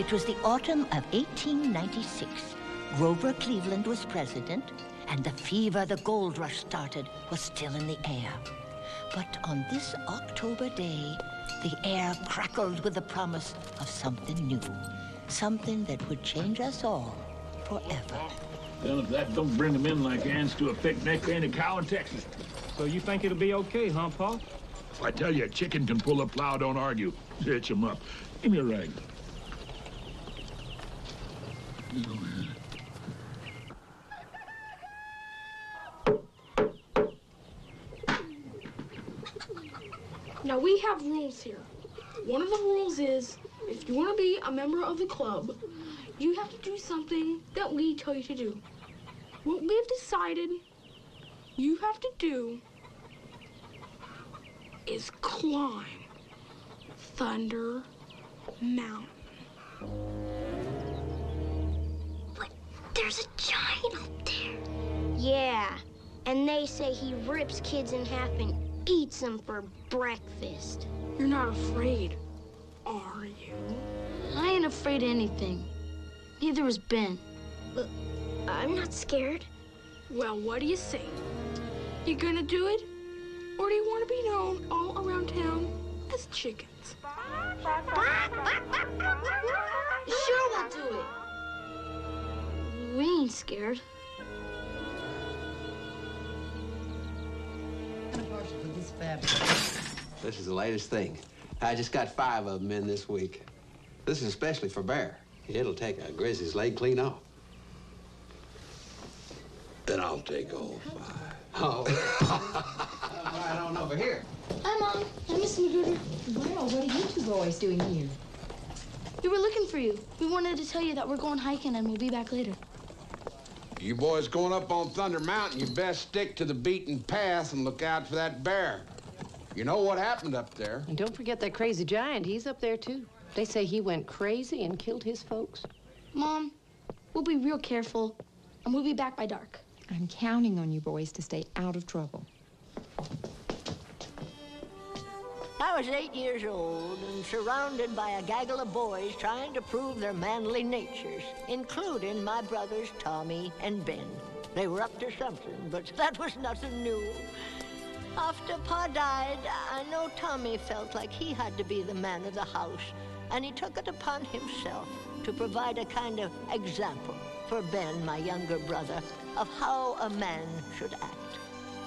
It was the autumn of 1896. Grover Cleveland was president, and the fever the gold rush started was still in the air. But on this October day, the air crackled with the promise of something new. Something that would change us all forever. Well, if that don't bring them in like ants to a picnic, ain't a cow in Texas. So you think it'll be okay, huh, Pa? I tell you, a chicken can pull a plow, don't argue. Hitch him up. Give me a rag. Now we have rules here. One of the rules is if you want to be a member of the club, you have to do something that we tell you to do. What we've decided you have to do is climb Thunder Mountain. There's a giant up there. Yeah, and they say he rips kids in half and eats them for breakfast. You're not afraid, are you? I ain't afraid of anything. Neither is Ben. But I'm not scared. Well, what do you say? You gonna do it? Or do you want to be known all around town as chickens? Sure, we'll do it. We ain't scared. This is the latest thing. I just got five of them in this week. This is especially for Bear. It'll take a grizzly's leg clean off. Then I'll take all five. Oh. right on over here. Hi, Mom. Hi, Miss Magruder. Well, what are you two boys doing here? We were looking for you. We wanted to tell you that we're going hiking and we'll be back later. You boys going up on Thunder Mountain, you best stick to the beaten path and look out for that bear. You know what happened up there. And don't forget that crazy giant. He's up there, too. They say he went crazy and killed his folks. Mom, we'll be real careful and we'll be back by dark. I'm counting on you boys to stay out of trouble. I was eight years old and surrounded by a gaggle of boys trying to prove their manly natures, including my brothers Tommy and Ben. They were up to something, but that was nothing new. After Pa died, I know Tommy felt like he had to be the man of the house, and he took it upon himself to provide a kind of example for Ben, my younger brother, of how a man should act.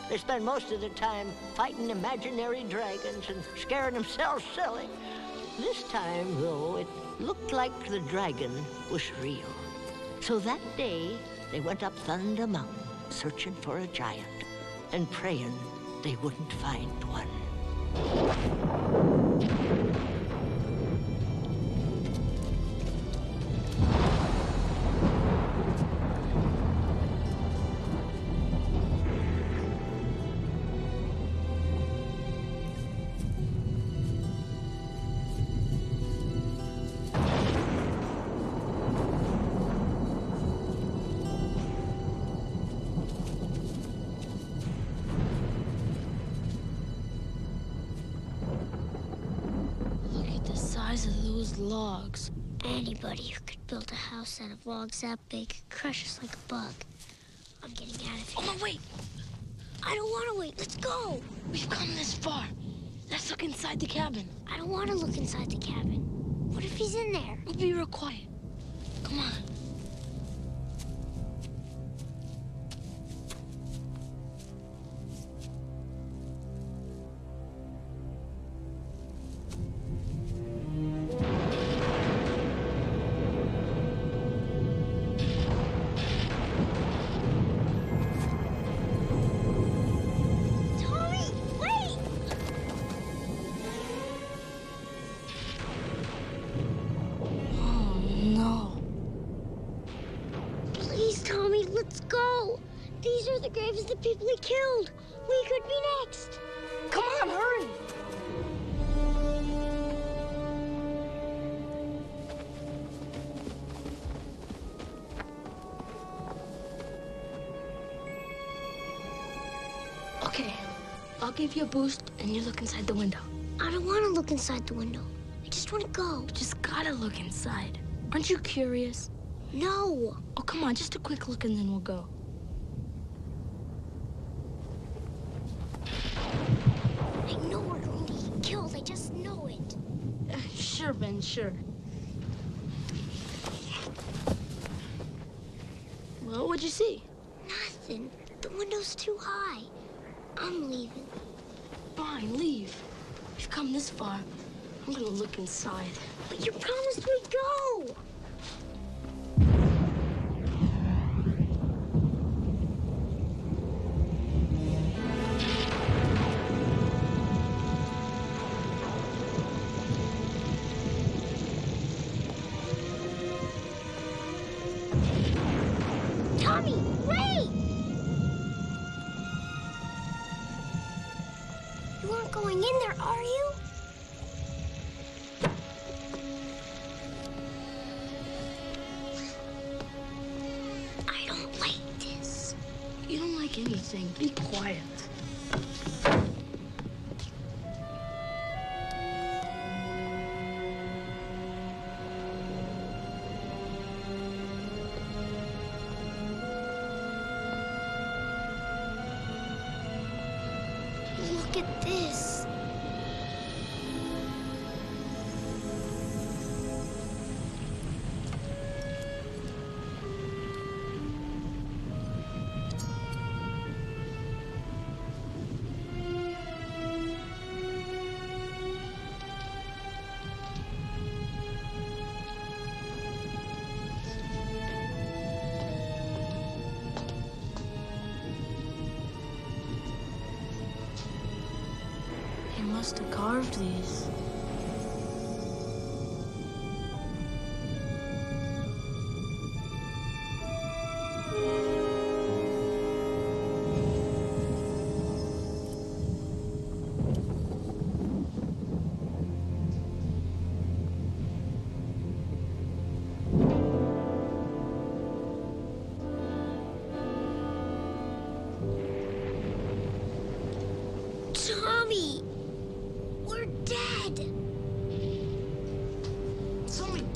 They spend most of their time fighting imaginary dragons and scaring themselves silly. This time, though, it looked like the dragon was real. So that day, they went up Thunder Mountain searching for a giant and praying they wouldn't find one. House out of logs that big could crush us like a bug. I'm getting out of here. Oh, no, wait. I don't want to wait. Let's go. We've come this far. Let's look inside the cabin. I don't want to look inside the cabin. What if he's in there? We'll be real quiet. Come on. Graves of the people he killed. We could be next. Come on, hurry. Okay, I'll give you a boost and you look inside the window. I don't want to look inside the window. I just want to go. You just gotta look inside. Aren't you curious? No. Oh, come on, just a quick look and then we'll go. I know we're going to get killed. I just know it. Uh, sure, Well, what'd you see? Nothing. The window's too high. I'm leaving. Fine, leave. We've come this far. I'm gonna look inside. But you promised we'd go. Must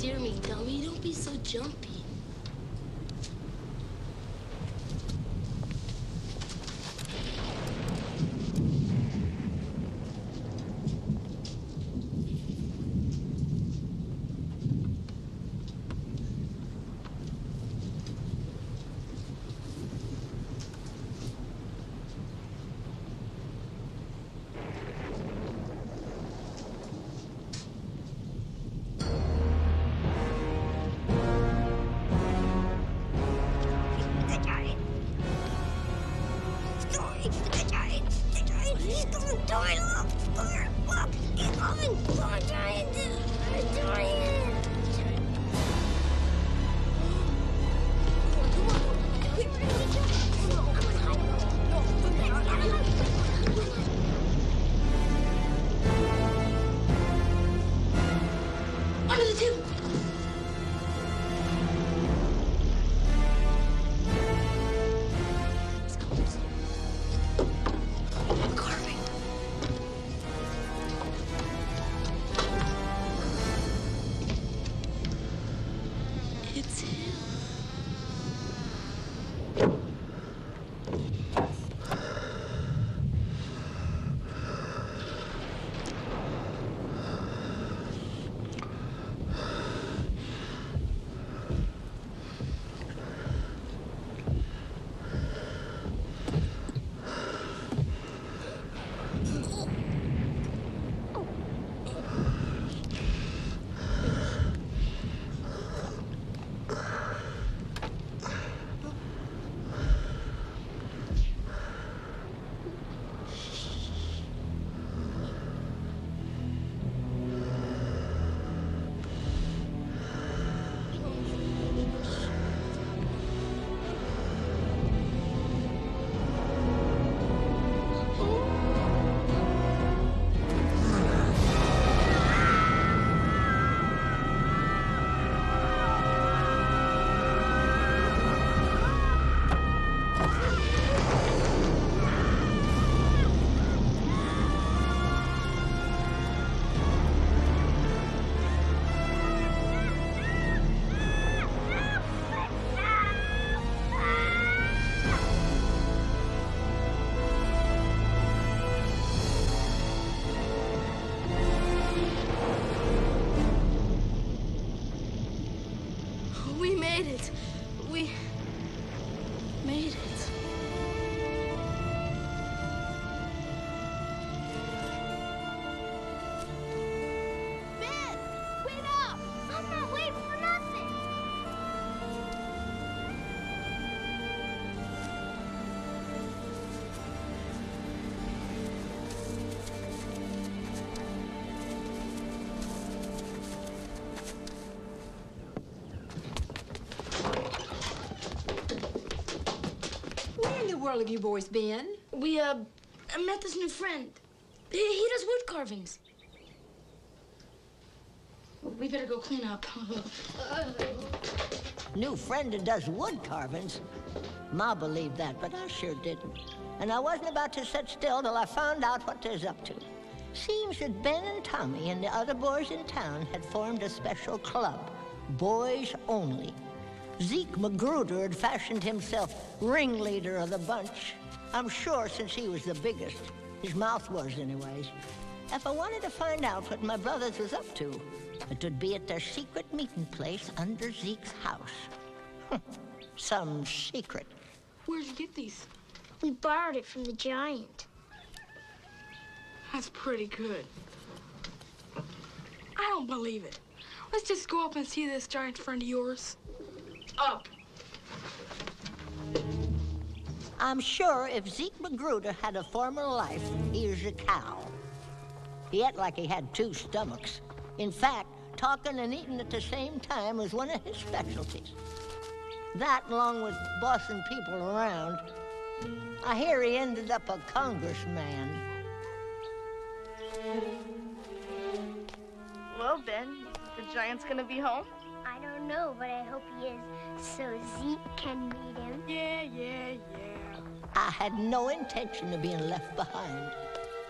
Deer meat, dummy. Don't be so jumpy. we... all of you boys been? We, uh, met this new friend. He, he does wood carvings. We better go clean up. New friend that does wood carvings. Ma believed that, but I sure didn't. And I wasn't about to sit still till I found out what there's up to. Seems that Ben and Tommy and the other boys in town had formed a special club, boys only. Zeke Magruder had fashioned himself ringleader of the bunch. I'm sure since he was the biggest. His mouth was, anyways. If I wanted to find out what my brothers was up to, it would be at their secret meeting place under Zeke's house. Some secret. Where'd you get these? We borrowed it from the giant. That's pretty good. I don't believe it. Let's just go up and see this giant friend of yours. Up. I'm sure if Zeke Magruder had a former life, he was a cow. He ate like he had two stomachs. In fact, talking and eating at the same time was one of his specialties. That, along with bossing people around, I hear he ended up a congressman. Well, Ben, the giant's gonna be home? I don't know, but I hope he is, so Zeke can meet him. Yeah, yeah, yeah. I had no intention of being left behind.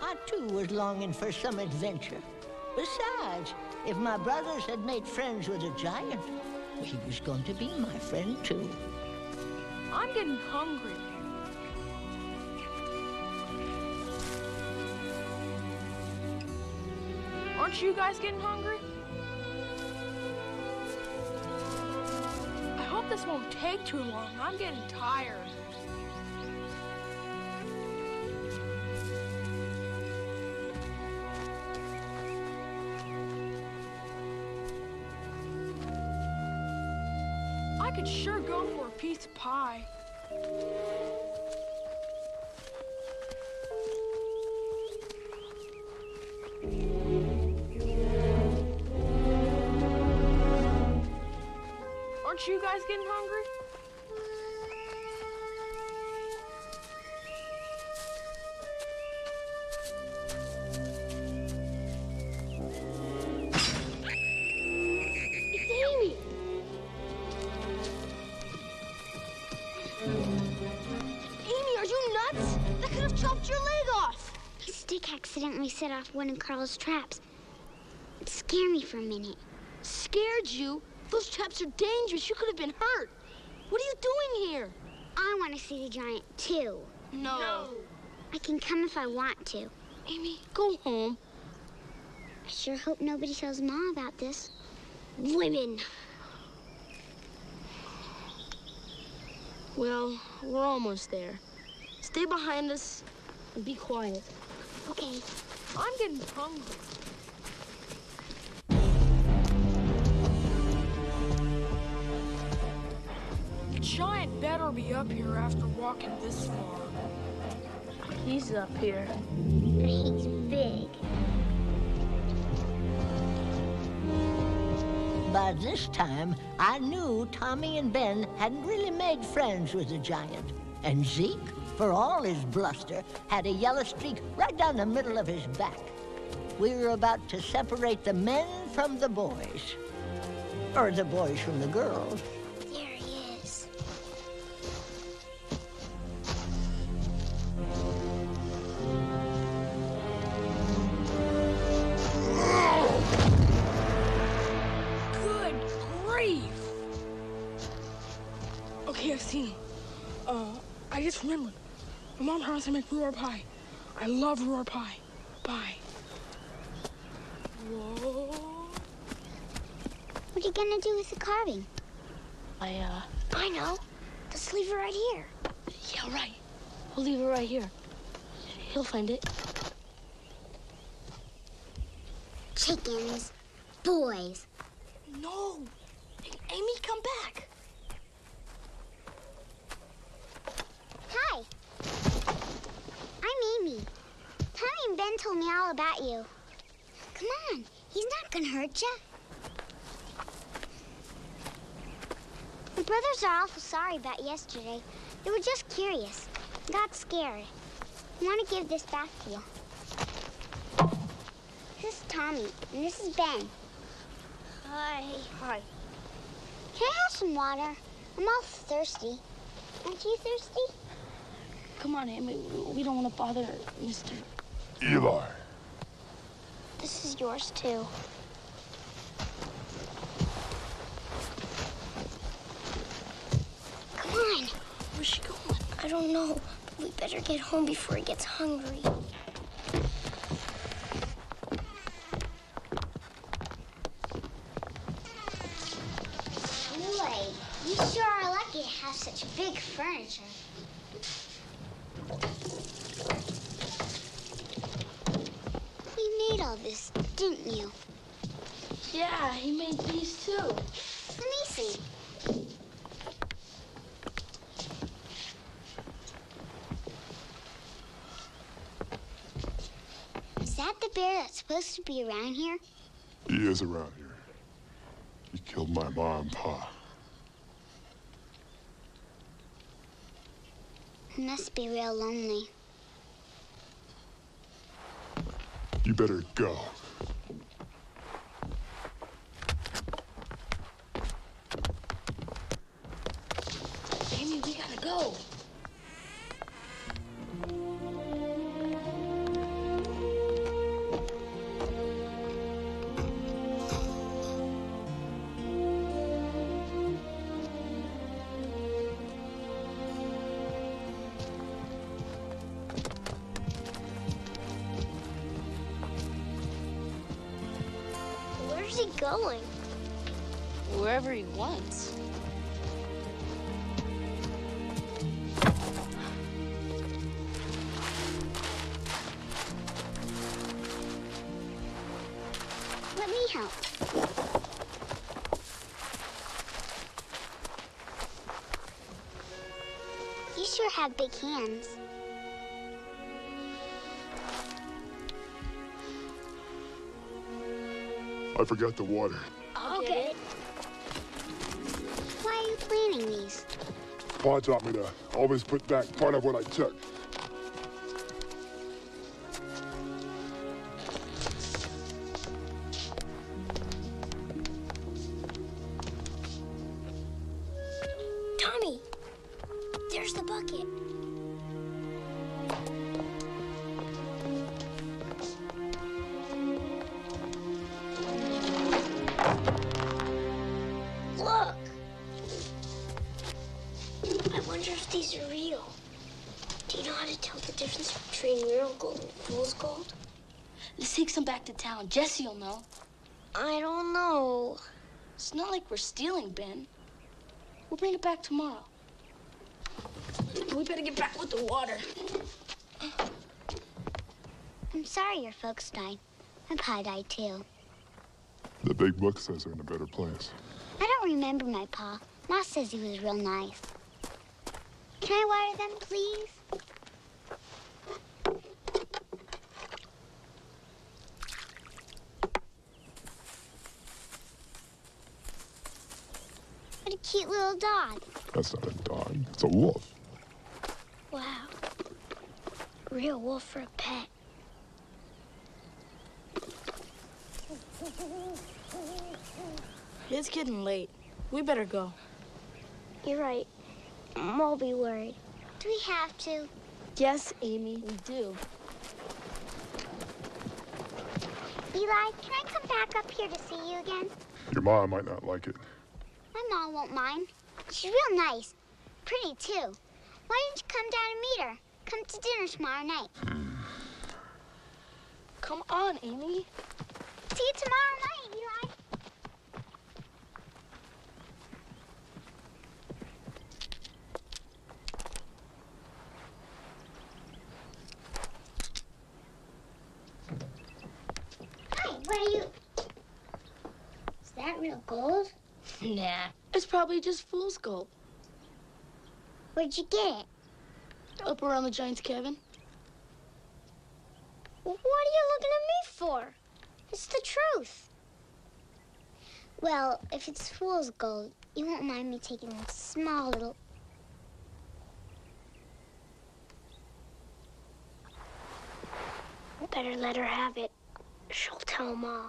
I, too, was longing for some adventure. Besides, if my brothers had made friends with a giant, he was going to be my friend, too. I'm getting hungry. Aren't you guys getting hungry? Hope this won't take too long. I'm getting tired. I could sure go for a piece of pie. Aren't you guys getting hungry? It's Amy! Amy, are you nuts? That could have chopped your leg off. A stick accidentally set off one of Carl's traps. It scared me for a minute. Scared you? Those traps are dangerous. You could have been hurt. What are you doing here? I want to see the giant, too. No. I can come if I want to. Amy, go home. I sure hope nobody tells Mom about this. Women. Well, we're almost there. Stay behind us and be quiet. Okay. I'm getting hungry. Giant better be up here after walking this far. He's up here. He's big. By this time, I knew Tommy and Ben hadn't really made friends with the giant. And Zeke, for all his bluster, had a yellow streak right down the middle of his back. We were about to separate the men from the boys. Or the boys from the girls. To make roar pie. I love roar pie. Bye. Whoa. What are you gonna do with the carving? I, uh, I know. Let's leave it right here. yeah, right. We'll leave it right here. He'll find it. Chickens. Boys. No. Amy, come back. Hi. Amy. Tommy and Ben told me all about you. Come on. He's not gonna hurt you. The brothers are awful sorry about yesterday. They were just curious. got scared. I want to give this back to you. This is Tommy, and this is Ben. Hi. Hi. Can I have some water? I'm all thirsty. Aren't you thirsty? Come on, Amy. We don't want to bother Mr. Eli. This is yours, too. Come on. Where's she going? I don't know. But we better get home before he gets hungry. Boy, you sure are lucky to have such big furniture. You made all this, didn't you? Yeah, he made these too. Let me see. Is that the bear that's supposed to be around here? He is around here. He killed my mom and pa. He must be real lonely. You better go. Forgot the water. Okay. Why are you planting these? Pa taught me to always put back part of what I took. These are real. Do you know how to tell the difference between real gold and fool's gold? Let's take some back to town. Jesse'll know. I don't know. It's not like we're stealing, Ben. We'll bring it back tomorrow. We better get back with the water. I'm sorry your folks died. My pa died too. The big book says they're in a better place. I don't remember my pa. Ma says he was real nice. Can I water them, please? What a cute little dog. That's not a dog. It's a wolf. Wow. Real wolf for a pet. It's getting late. We better go. You're right. I'll be worried. Do we have to? Yes, Amy, we do. Eli, can I come back up here to see you again? Your mom might not like it. My mom won't mind. She's real nice. Pretty, too. Why don't you come down and meet her? Come to dinner tomorrow night. Hmm. Come on, Amy. See you tomorrow night, What are you... Is that real gold? nah. It's probably just fool's gold. Where'd you get it? Up around the Giants' cabin. What are you looking at me for? It's the truth. Well, if it's fool's gold, you won't mind me taking a small little Better let her have it. She'll tell Ma.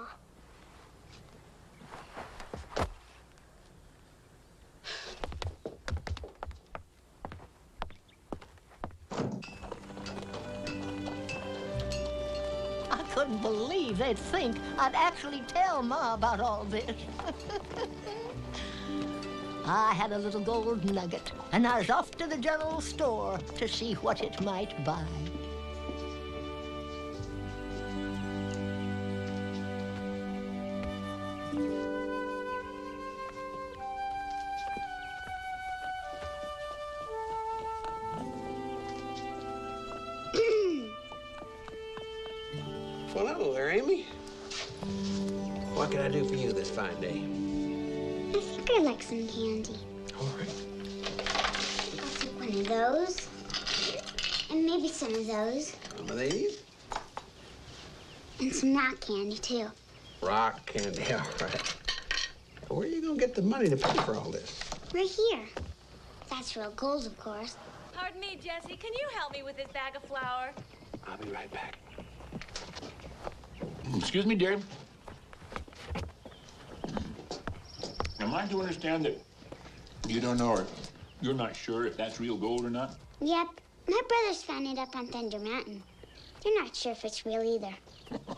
I couldn't believe they'd think I'd actually tell Ma about all this. I had a little gold nugget, and I was off to the general store to see what it might buy. Well, hello there, Amy. What can I do for you this fine day? I think I'd like some candy. All right. I'll take one of those. And maybe some of those. Some of these? And some rock candy, too. Rock candy, all right. Where are you going to get the money to pay for all this? Right here. That's real gold, of course. Pardon me, Jesse. Can you help me with this bag of flour? I'll be right back. Excuse me, dear. Am I to understand that you don't know or you're not sure if that's real gold or not? Yep. My brothers found it up on Thunder Mountain. They're not sure if it's real either.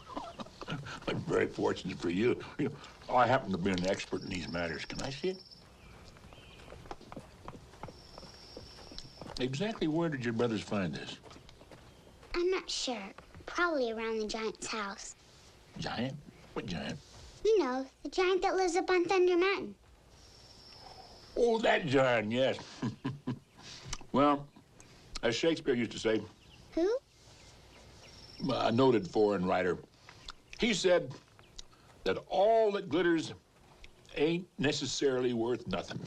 But very fortunate for you. You know, I happen to be an expert in these matters. Can I see it? Exactly where did your brothers find this? I'm not sure. Probably around the giant's house. Giant? What giant? You know, the giant that lives up on Thunder Mountain. Oh, that giant, yes. well, as Shakespeare used to say, Who? a noted foreign writer, he said that all that glitters ain't necessarily worth nothing.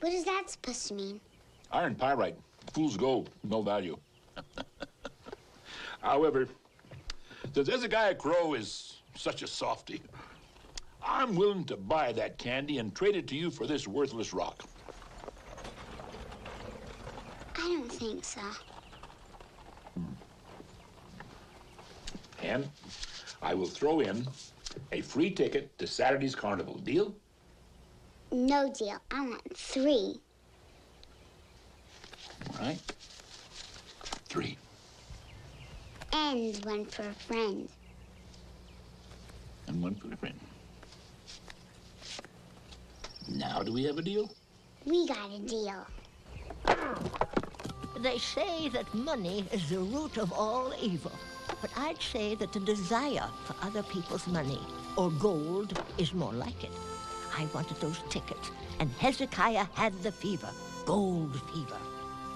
What is that supposed to mean? Iron pyrite, fool's gold, no value. However, since Hezekiah Crow is such a softy, I'm willing to buy that candy and trade it to you for this worthless rock. I don't think so. Hmm. And I will throw in a free ticket to Saturday's carnival. Deal? No deal. I want three. All right. Three. And one for a friend. And one for a friend. Now do we have a deal? We got a deal. They say that money is the root of all evil. But I'd say that the desire for other people's money or gold is more like it. I wanted those tickets, and Hezekiah had the fever. Gold fever.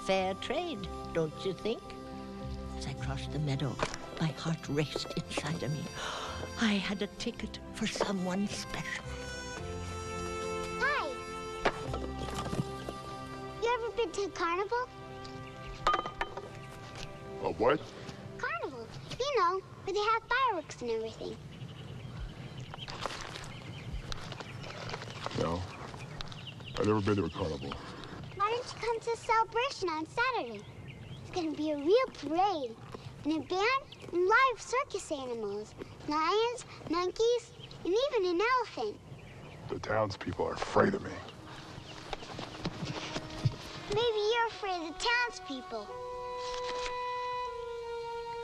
Fair trade, don't you think? As I crossed the meadow, my heart raced inside of me. I had a ticket for someone special. Hi. You ever been to a carnival? A what? Carnival. You know, where they have fireworks and everything. No. I've never been to a carnival. Why don't you come to the celebration on Saturday? It's gonna be a real parade, and a band, and live circus animals, lions, monkeys, and even an elephant. The townspeople are afraid of me. Maybe you're afraid of the townspeople.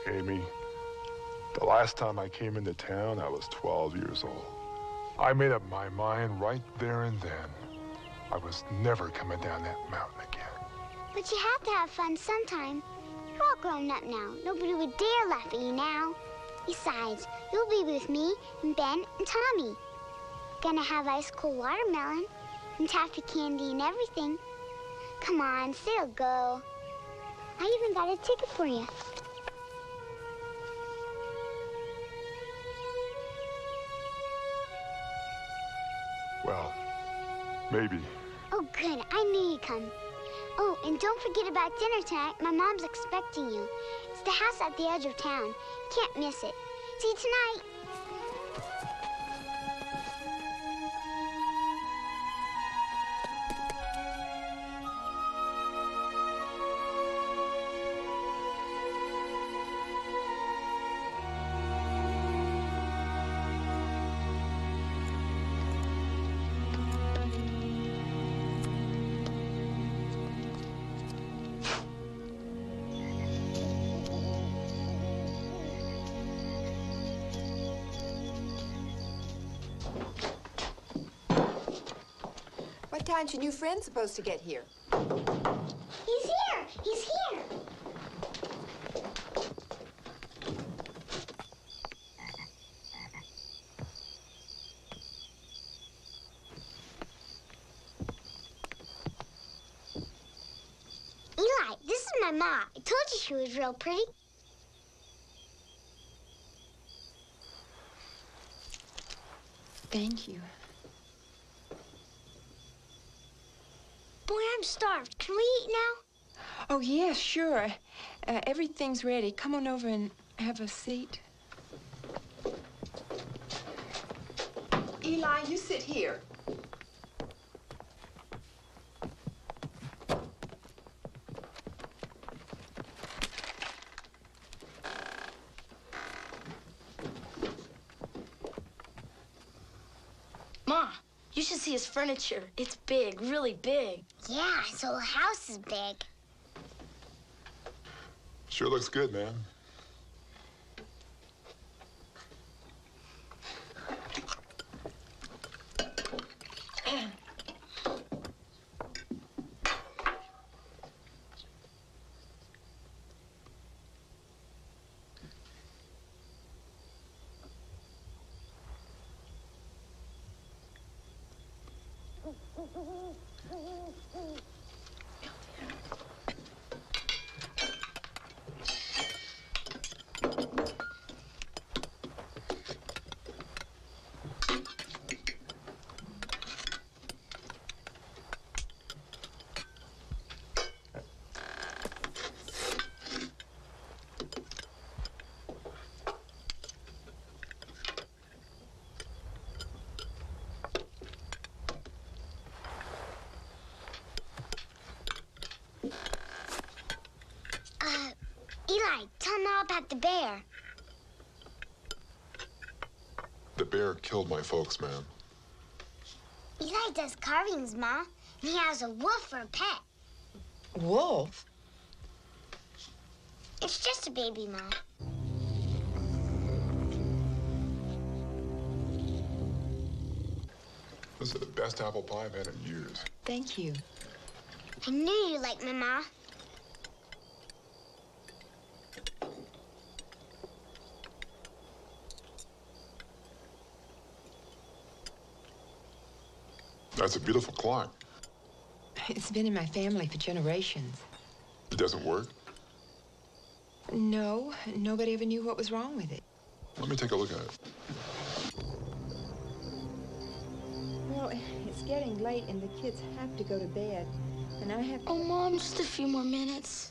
Amy, the last time I came into town, I was 12 years old. I made up my mind right there and then. I was never coming down that mountain again. But you have to have fun sometime. You're all grown up now. Nobody would dare laugh at you now. Besides, you'll be with me and Ben and Tommy. Gonna have ice cold watermelon and taffy candy and everything. Come on, say you'll go. I even got a ticket for you. Well, maybe. Oh, good. I knew you'd come. Oh, and don't forget about dinner tonight. My mom's expecting you. It's the house at the edge of town. Can't miss it. See you tonight. What time's your new friend supposed to get here? He's here! He's here! Eli, this is my mom. I told you she was real pretty. Thank you. Boy, I'm starved. Can we eat now? Oh, yeah, sure. Uh, everything's ready. Come on over and have a seat. Eli, you sit here. Ma, you should see his furniture. It's big, really big. Yeah, his whole house is big. Sure looks good, man. Uh, Eli, tell them all about the bear. The bear killed my folks, man. Eli does carvings, Ma. And he has a wolf for a pet. Wolf? It's just a baby, Ma. This is the best apple pie I've had in years. Thank you. I knew you liked my Ma. That's a beautiful clock. It's been in my family for generations. It doesn't work. No, nobody ever knew what was wrong with it. Let me take a look at it. Well, it's getting late and the kids have to go to bed. And I have. Oh, Mom, just a few more minutes.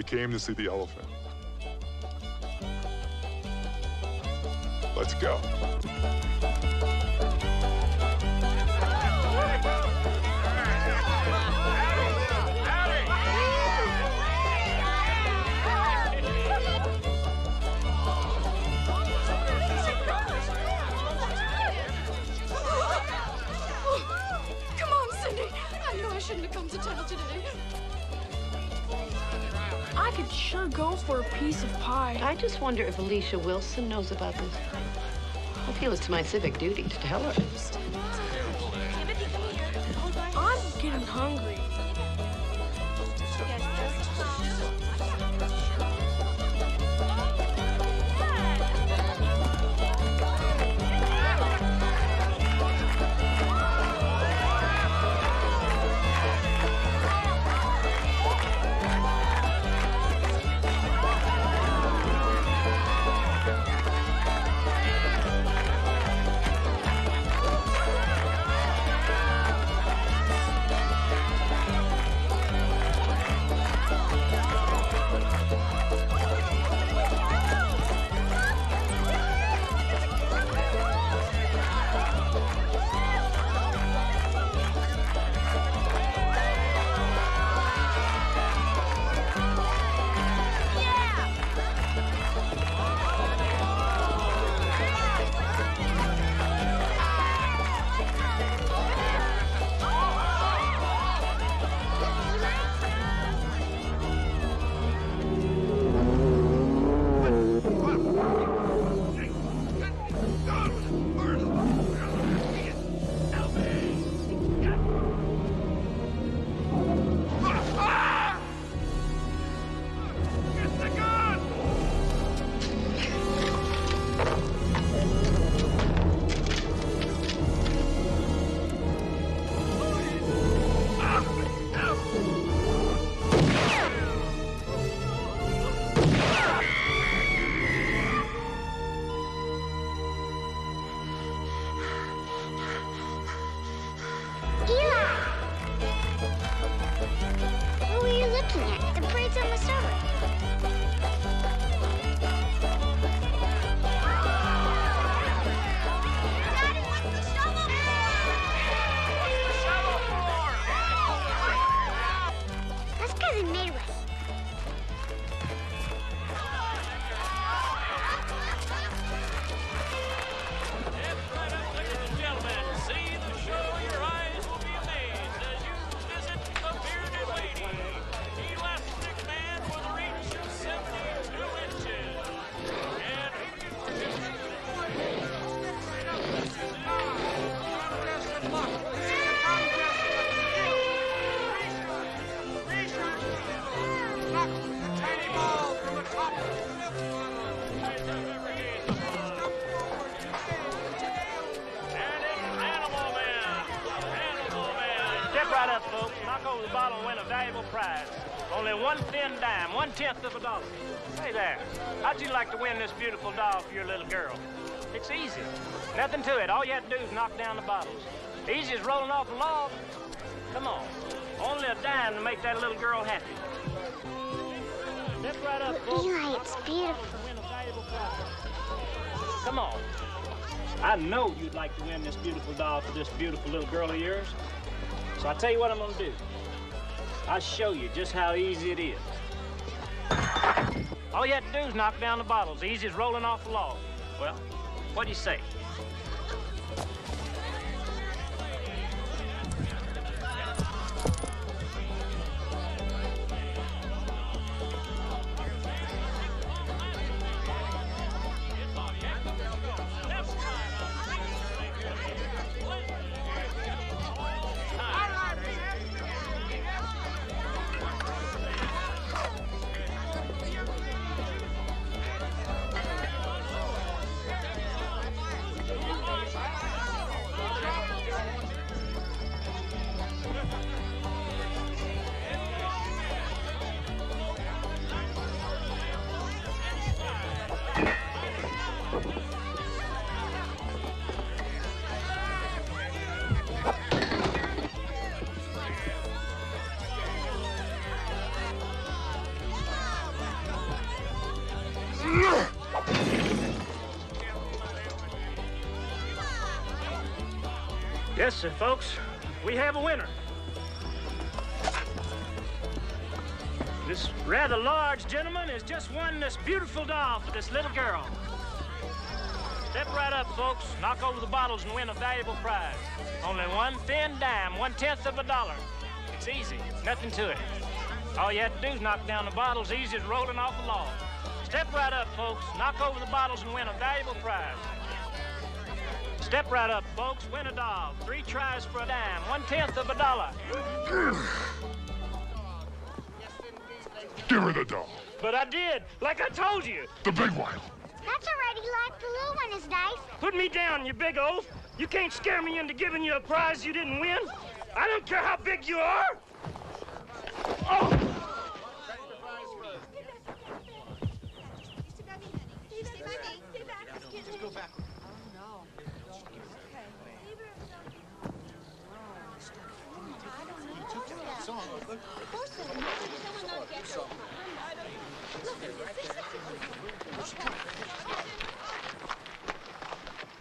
came to see the elephant. Let's go. Come on, Cindy. I know I shouldn't have come to town today. I could sure go for a piece of pie. I just wonder if Alicia Wilson knows about this. I feel it's my civic duty to tell her. I'm getting hungry. Nothing to it. All you have to do is knock down the bottles. Easy as rolling off a log. Come on. Only a dime to make that little girl happy. Step right up, folks. Eli, it's beautiful. Come on. I know you'd like to win this beautiful doll for this beautiful little girl of yours. So I'll tell you what I'm gonna do. I'll show you just how easy it is. All you have to do is knock down the bottles, easy as rolling off a log. Well, what do you say? Sir, folks. We have a winner. This rather large gentleman has just won this beautiful doll for this little girl. Step right up, folks. Knock over the bottles and win a valuable prize. Only one thin dime, one tenth of a dollar. It's easy, nothing to it. All you have to do is knock down the bottles easy as rolling off a log. Step right up, folks. Knock over the bottles and win a valuable prize. Step right up, folks. Win a doll. Three tries for a dime. One tenth of a dollar. Give her the doll. But I did, like I told you. The big one. That's already locked. The little one is nice. Put me down, you big oaf. You can't scare me into giving you a prize you didn't win. I don't care how big you are. Oh!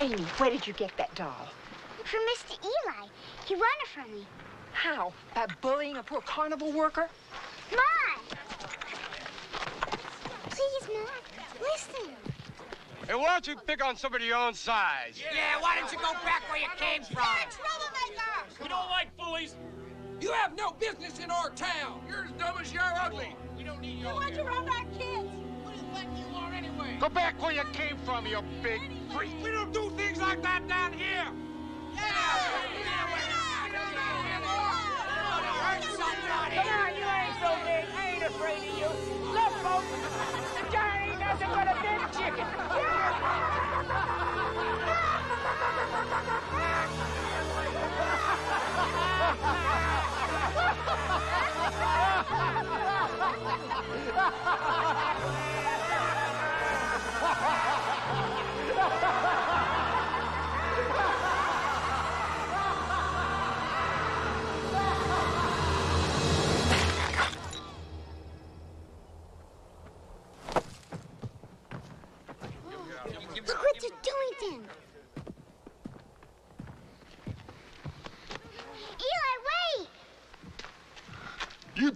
Amy, where did you get that doll? From Mr. Eli. He won it from me. How? By bullying a poor carnival worker? Mom! Please, Mom, listen. Hey, why don't you pick on somebody your own size? Yeah, why don't you go back where you came from? We don't like bullies. You have no business in our town. You're as dumb as you're ugly. We don't need you. You want to run our kids? Who you are anyway? Go back where you came from, you big freak. We don't do things like that down here. Come on, you ain't so big. I ain't afraid of you. Look, folks, the giant ain't nothing but a big chicken. Look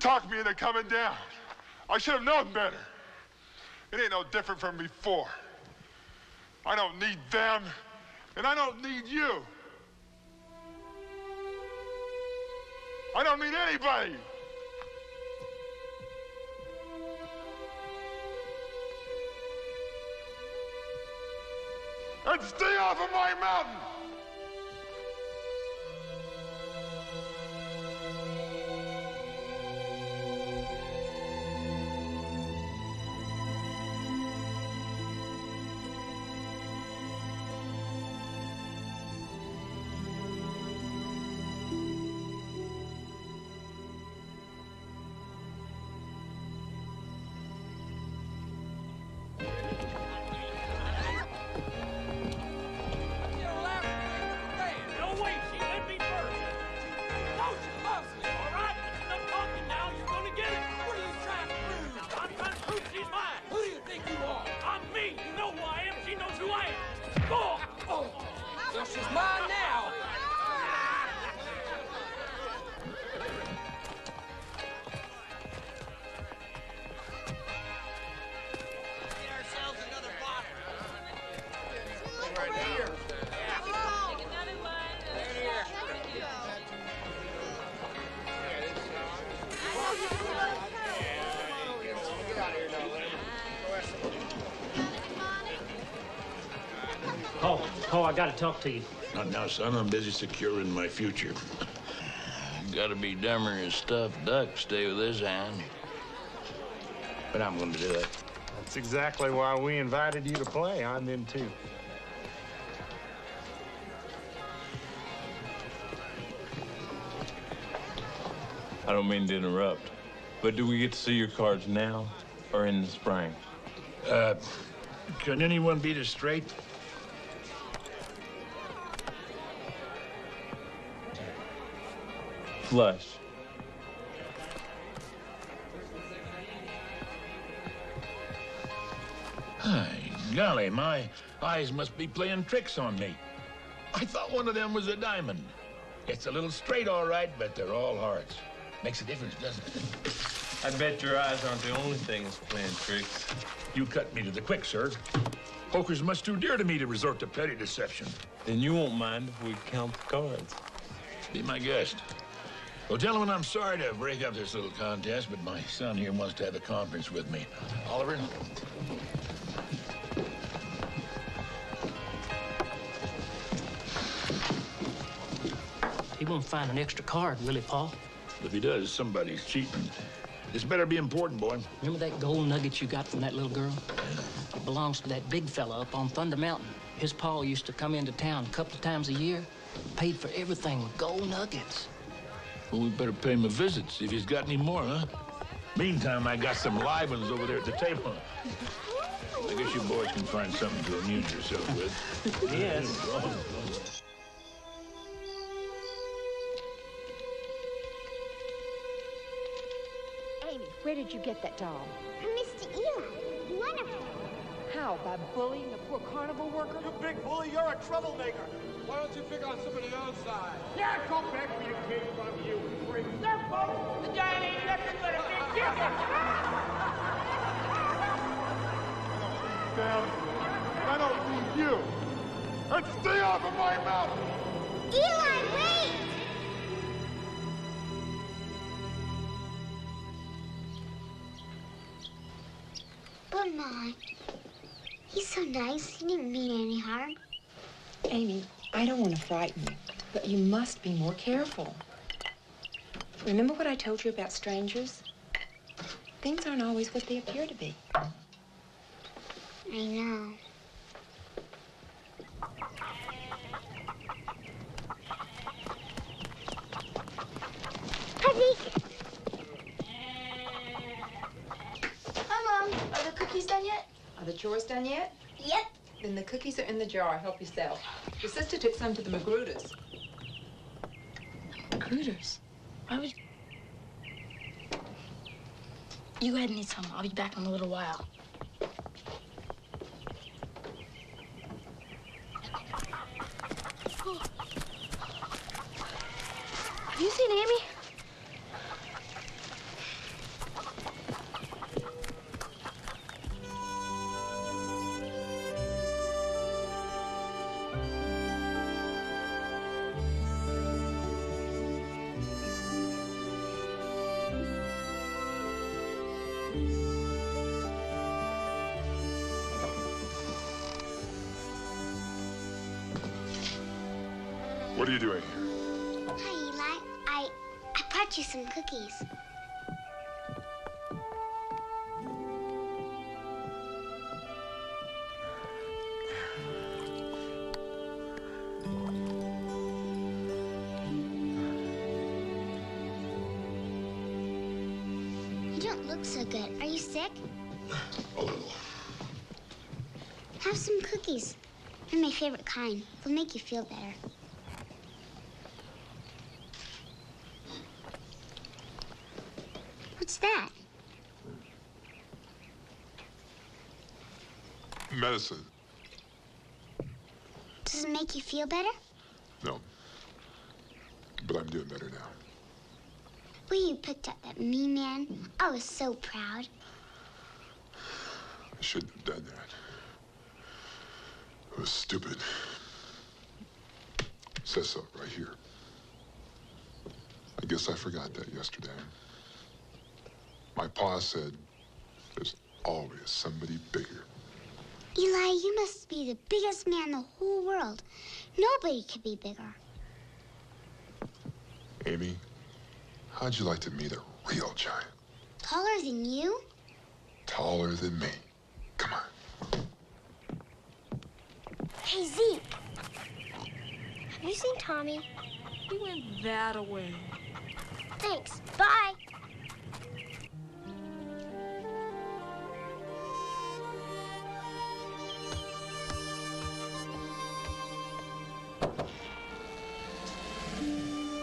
talked me into coming down. I should have known better. It ain't no different from before. I don't need them, and I don't need you. I don't need anybody. And stay off of my mountain! I gotta talk to you. Not now, son. I'm busy securing my future. Gotta be dumber than a stuffed duck to stay with this hand. But I'm gonna do it. That's exactly why we invited you to play. I'm in too. I don't mean to interrupt, but do we get to see your cards now or in the spring? Uh, can anyone beat us straight? Flush. I Golly, my eyes must be playing tricks on me. I thought one of them was a diamond. It's a little straight, all right, but they're all hearts. Makes a difference, doesn't it? I bet your eyes aren't the only thing that's playing tricks. You cut me to the quick, sir. Poker's much too dear to me to resort to petty deception. Then you won't mind if we count the cards. Be my guest. Well, gentlemen, I'm sorry to break up this little contest, but my son here wants to have a conference with me. Oliver? He won't find an extra card, will he, Paul? If he does, somebody's cheating. This better be important, boy. Remember that gold nugget you got from that little girl? It belongs to that big fella up on Thunder Mountain. His pa used to come into town a couple of times a year, paid for everything with gold nuggets. Well, we better pay him a visit, see if he's got any more, huh? Meantime, I got some live ones over there at the table. I guess you boys can find something to amuse yourself with. Yes. Amy, where did you get that doll? How? By bullying a poor carnival worker? You big bully, you're a troublemaker. Why don't you pick on somebody else's side? Yeah, go back where you came from, you freak. Step folks. The giant ain't nothing but a big difference. Damn, I don't need you. And stay off of my mountain. Eli, wait! But Mom, he's so nice. He didn't mean any harm. Amy, I don't want to frighten you, but you must be more careful. Remember what I told you about strangers? Things aren't always what they appear to be. I know. Hi, Hi, Mom. Are the cookies done yet? Are the chores done yet? Yep. Then the cookies are in the jar. Help yourself. Your sister took some to the Magruder's. Critters. Why would you go ahead and eat some? I'll be back in a little while. Have you seen Amy? Favorite kind. They'll make you feel better. What's that? Medicine. Does it make you feel better? No. But I'm doing better now. Well, you picked up that mean man. I was so proud. I shouldn't have done that. It was stupid. says so right here. I guess I forgot that yesterday. My pa said there's always somebody bigger. Eli, you must be the biggest man in the whole world. Nobody could be bigger. Amy, how'd you like to meet a real giant? Taller than you? Taller than me. Hey, Zeke. Have you seen Tommy? He went that away. Thanks. Bye.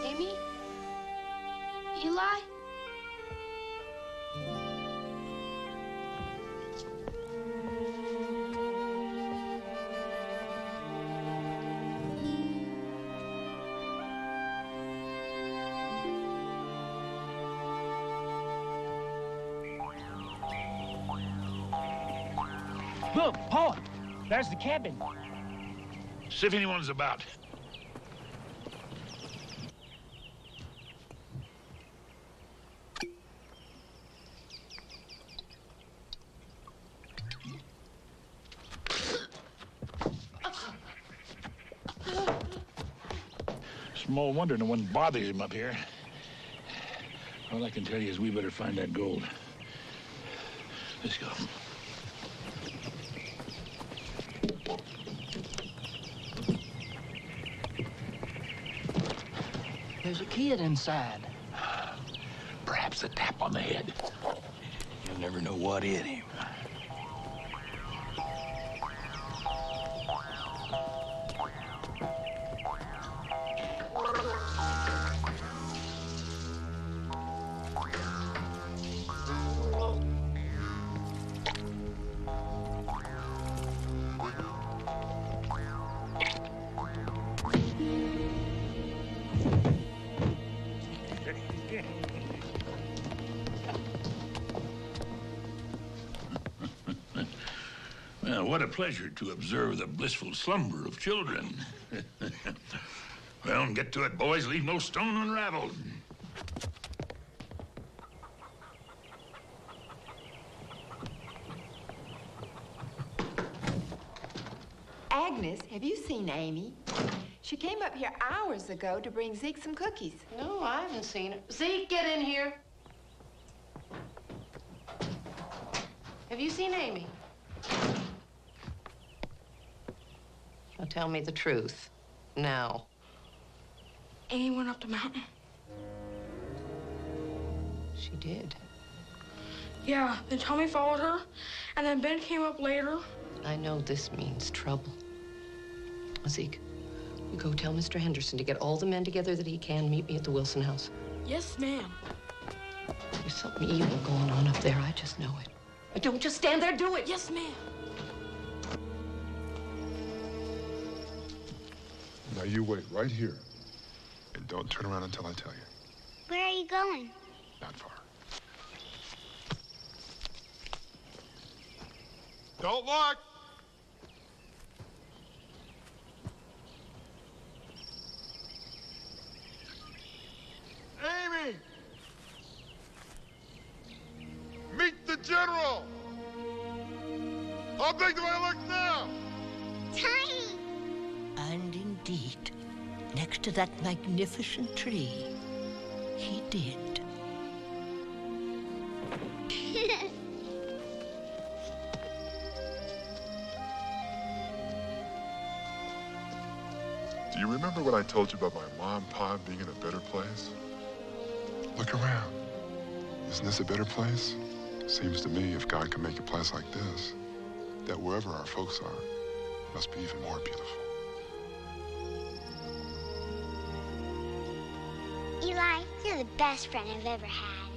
Amy? Eli? Look, Paul, there's the cabin. See if anyone's about. Small wonder no one bothers him up here. All I can tell you is we better find that gold. Let's go. Kid inside. Perhaps a tap on the head. You'll never know what hit him. Pleasure to observe the blissful slumber of children. well, get to it, boys. Leave no stone unraveled. Agnes, have you seen Amy? She came up here hours ago to bring Zeke some cookies. No, I haven't seen her. Zeke, get in here. Have you seen Amy? Tell me the truth. Now. Amy went up the mountain. She did. Yeah, then Tommy followed her, and then Ben came up later. I know this means trouble. Zeke, you go tell Mr. Henderson to get all the men together that he can. Meet me at the Wilson house. Yes, ma'am. There's something evil going on up there. I just know it. But don't just stand there. Do it. Yes, ma'am. You wait right here. And don't turn around until I tell you. Where are you going? Not far. Don't look! Amy! Meet the general! How big do I look now? Tiny! And indeed, next to that magnificent tree, he did. Do you remember what I told you about my mom and pop being in a better place? Look around. Isn't this a better place? Seems to me if God can make a place like this, that wherever our folks are, must be even more beautiful. Best friend I've ever had.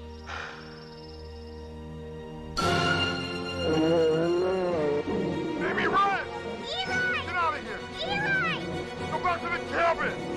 Amy, run! Eli! Get out of here! Eli! Go back to the cabin!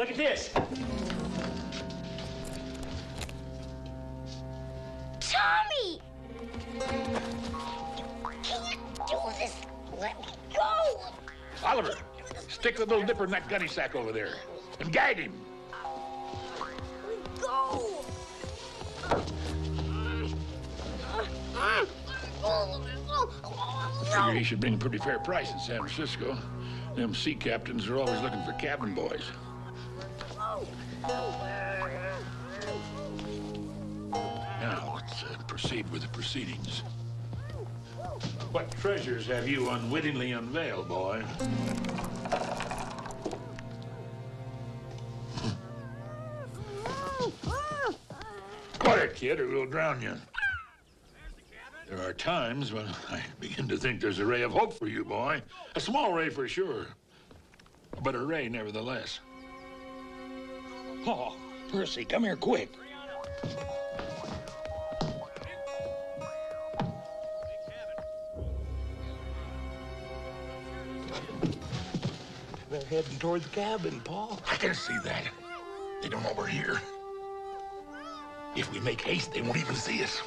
Look at this. Tommy! Can you do this? Let me go! Oliver, stick the little dipper in that gunny sack over there and gag him. Go! Figure he should bring a pretty fair price in San Francisco. Them sea captains are always looking for cabin boys. Proceedings. What treasures have you unwittingly unveiled, boy? Quiet, kid, or we'll drown you. There are times when I begin to think there's a ray of hope for you, boy. A small ray for sure, but a ray nevertheless. Oh, Percy, come here quick. They're heading toward the cabin, Paul. I can see that. They don't know we're here. If we make haste, they won't even see us.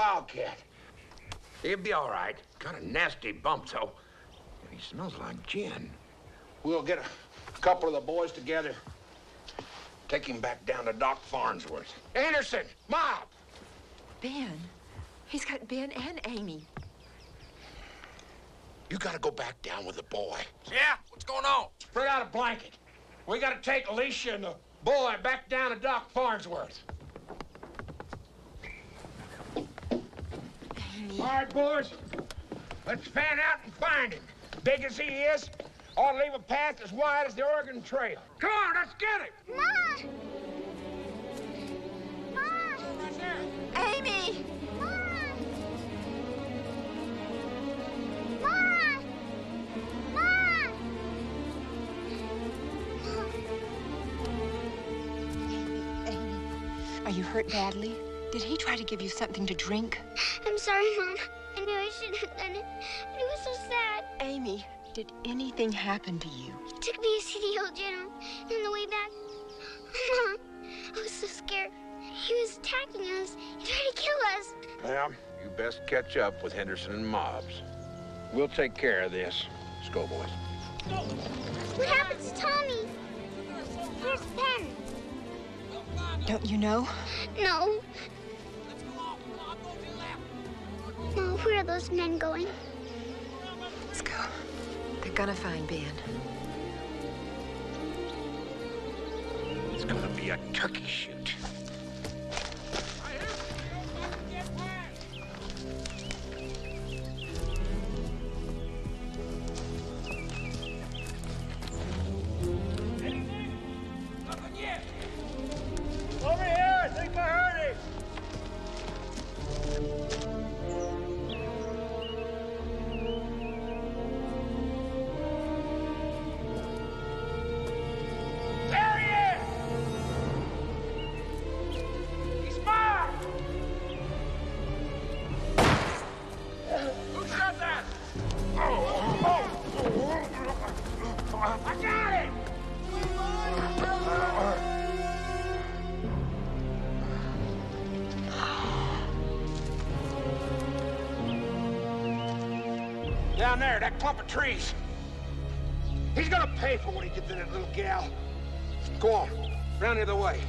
Wildcat. He'll be all right. Kind of nasty bump, though. And he smells like gin. We'll get a couple of the boys together. Take him back down to Doc Farnsworth. Anderson, Mob! Ben. He's got Ben and Amy. You gotta go back down with the boy. Yeah? What's going on? Spread out a blanket. We gotta take Alicia and the boy back down to Doc Farnsworth. All right, boys. Let's fan out and find him. Big as he is, ought to leave a path as wide as the Oregon Trail. Come on, let's get him. Ma! Ma! Amy! Ma! Ma! Ma! Amy, are you hurt badly? Did he try to give you something to drink? I'm sorry, Mom. I knew I shouldn't have done it. But it was so sad. Amy, did anything happen to you? He took me to see the old general. And on the way back, Mom, I was so scared. He was attacking us. He tried to kill us. Well, you best catch up with Henderson and Mobs. We'll take care of this. Let's go, boys. What happened to Tommy? Where's Ben? Don't you know? No. No, where are those men going? Let's go. They're gonna find Ben. It's gonna be a turkey shoot. That clump of trees. He's gonna pay for what he did to that little gal. Go on, round the other way.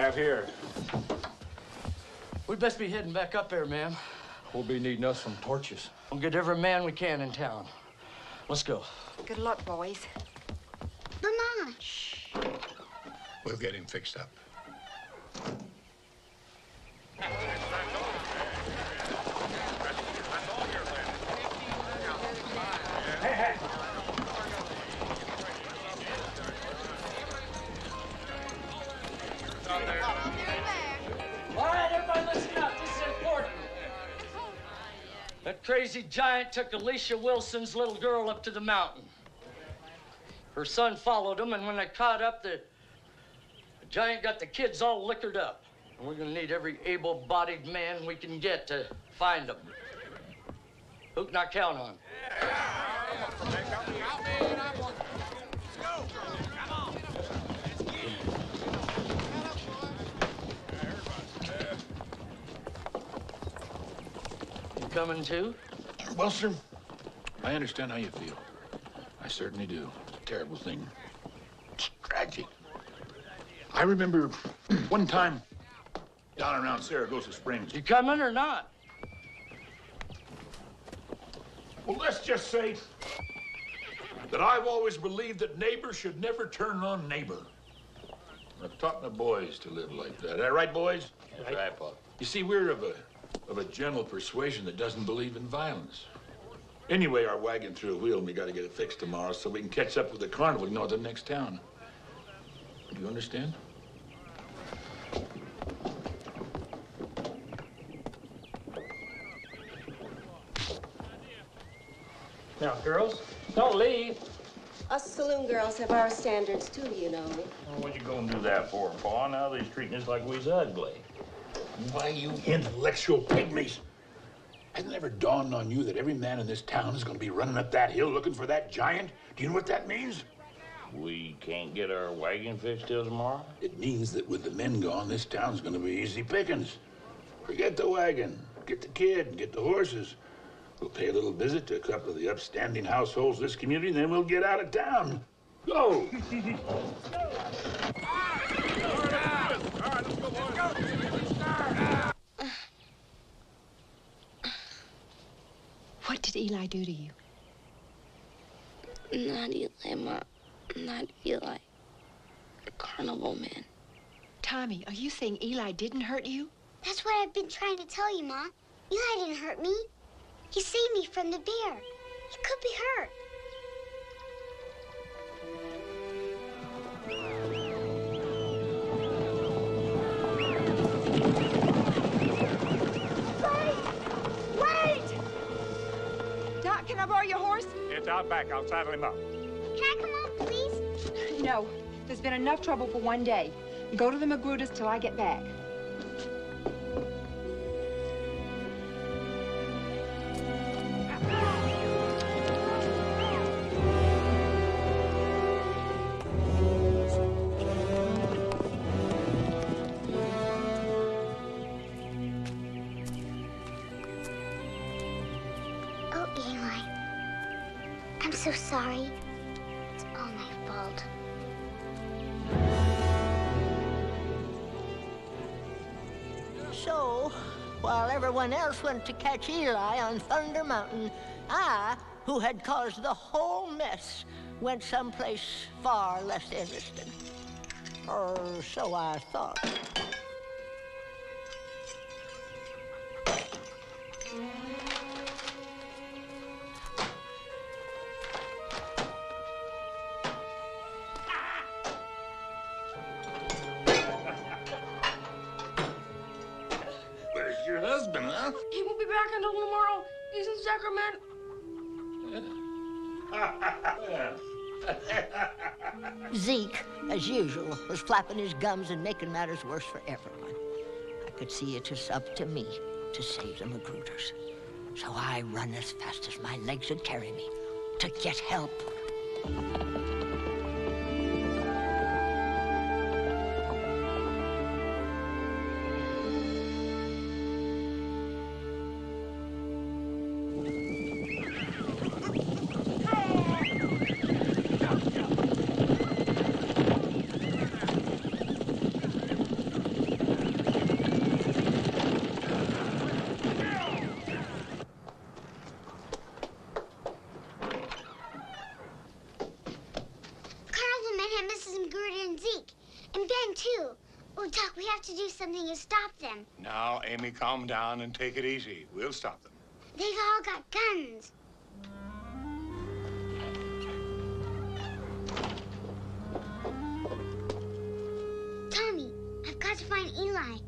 Have here? We'd best be heading back up there, ma'am. We'll be needing us some torches. We'll get every man we can in town. Let's go. Good luck, boys. Mama. We'll get him fixed up. That crazy giant took Alicia Wilson's little girl up to the mountain. Her son followed him, and when they caught up, the, the giant got the kids all liquored up. And we're gonna need every able-bodied man we can get to find them. Who can I count on? You coming too? Well, sir, I understand how you feel. I certainly do. It's a terrible thing. It's tragic. I remember one time down around Saragossa Springs. You coming or not? Well, let's just say that I've always believed that neighbor should never turn on neighbor. I've taught my boys to live like that. Is that right, boys? Right. You see, we're of a of a gentle persuasion that doesn't believe in violence. Anyway, our wagon threw a wheel and we got to get it fixed tomorrow so we can catch up with the carnival in the next town. Do you understand? Now, girls, don't leave. Us saloon girls have our standards, too, you know. Well, what you gonna do that for, Pa? Now they're treating us like we's ugly. Why, you intellectual pygmies. Hasn't it ever dawned on you that every man in this town is going to be running up that hill looking for that giant? Do you know what that means? We can't get our wagon fixed till tomorrow? It means that with the men gone, this town's going to be easy pickings. Forget the wagon. Get the kid and get the horses. We'll pay a little visit to a couple of the upstanding households of this community, and then we'll get out of town. Go! What did Eli do to you? Not Eli, Ma. Not Eli. The carnival man. Tommy, are you saying Eli didn't hurt you? That's what I've been trying to tell you, Ma. Eli didn't hurt me. He saved me from the bear. He could be hurt. Out back. I'll saddle him up. Can I come on, please? No. There's been enough trouble for one day. Go to the Magruders till I get back. Everyone else went to catch Eli on Thunder Mountain, I, who had caused the whole mess, went someplace far less interesting. Or so I thought. Flapping his gums and making matters worse for everyone. I could see it was up to me to save the Magruders. So I run as fast as my legs would carry me to get help. Calm down and take it easy. We'll stop them. They've all got guns. Tommy, I've got to find Eli.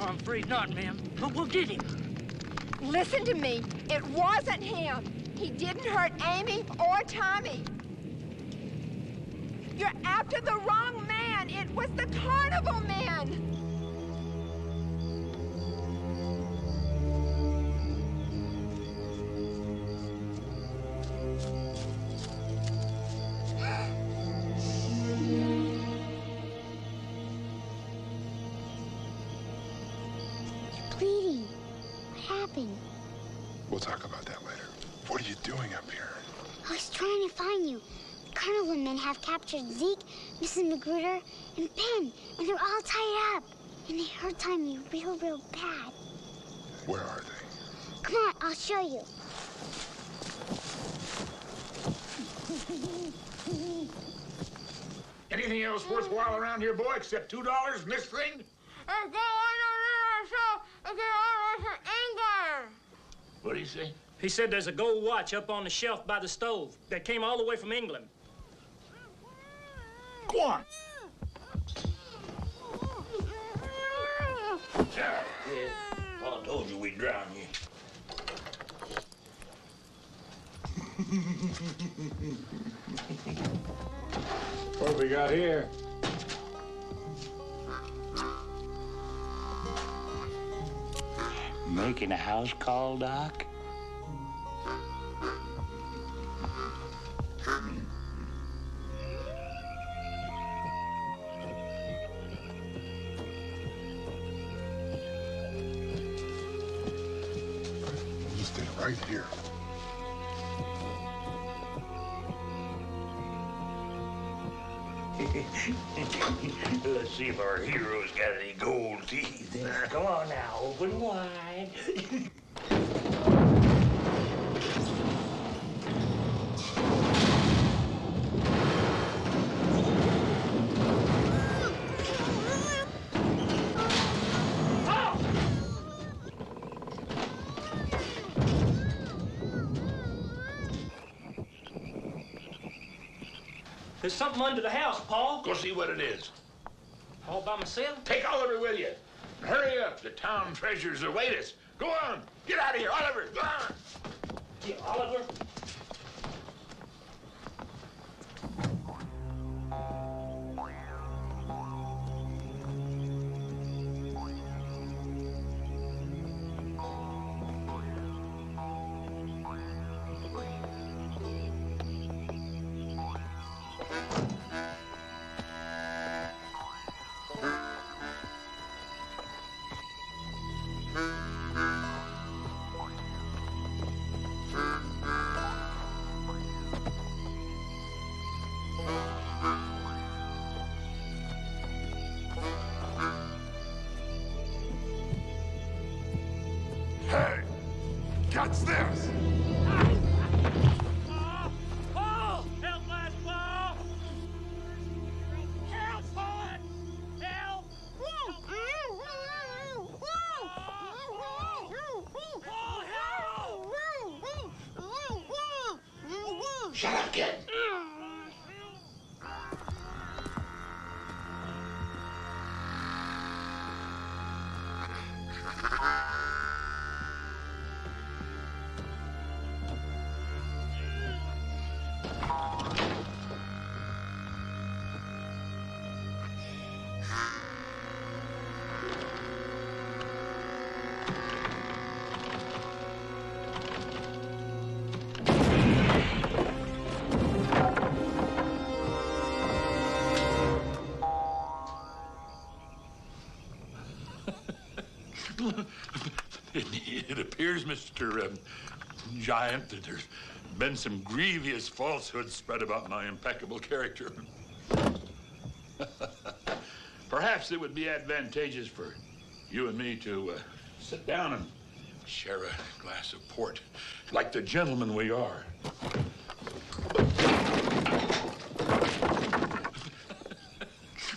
Oh, I'm afraid not, ma'am. But we'll get him. listen to me. It wasn't him. He didn't hurt Amy or Tommy. Captured Zeke, Mrs. Magruder, and Ben, and they're all tied up. And they hurt Tommy real, real bad. Where are they? Come on, I'll show you. Anything else worthwhile around here, boy, except $2 in this thing? What do you say? He said there's a gold watch up on the shelf by the stove that came all the way from England. Go on. Yeah. I told you we'd drown you. What have we got here? Making a house call, Doc? Right here. Let's see if our hero's got any gold teeth. Come on now, open wide. There's something under the house, Paul. Go see what it is. All by myself? Take Oliver with you. Hurry up. The town treasures await us. Go on. Get out of here, Oliver. Go on. Yeah, Oliver. Mr. Um, Giant, that there's been some grievous falsehoods spread about my impeccable character. Perhaps it would be advantageous for you and me to uh, sit down and share a glass of port, like the gentlemen we are.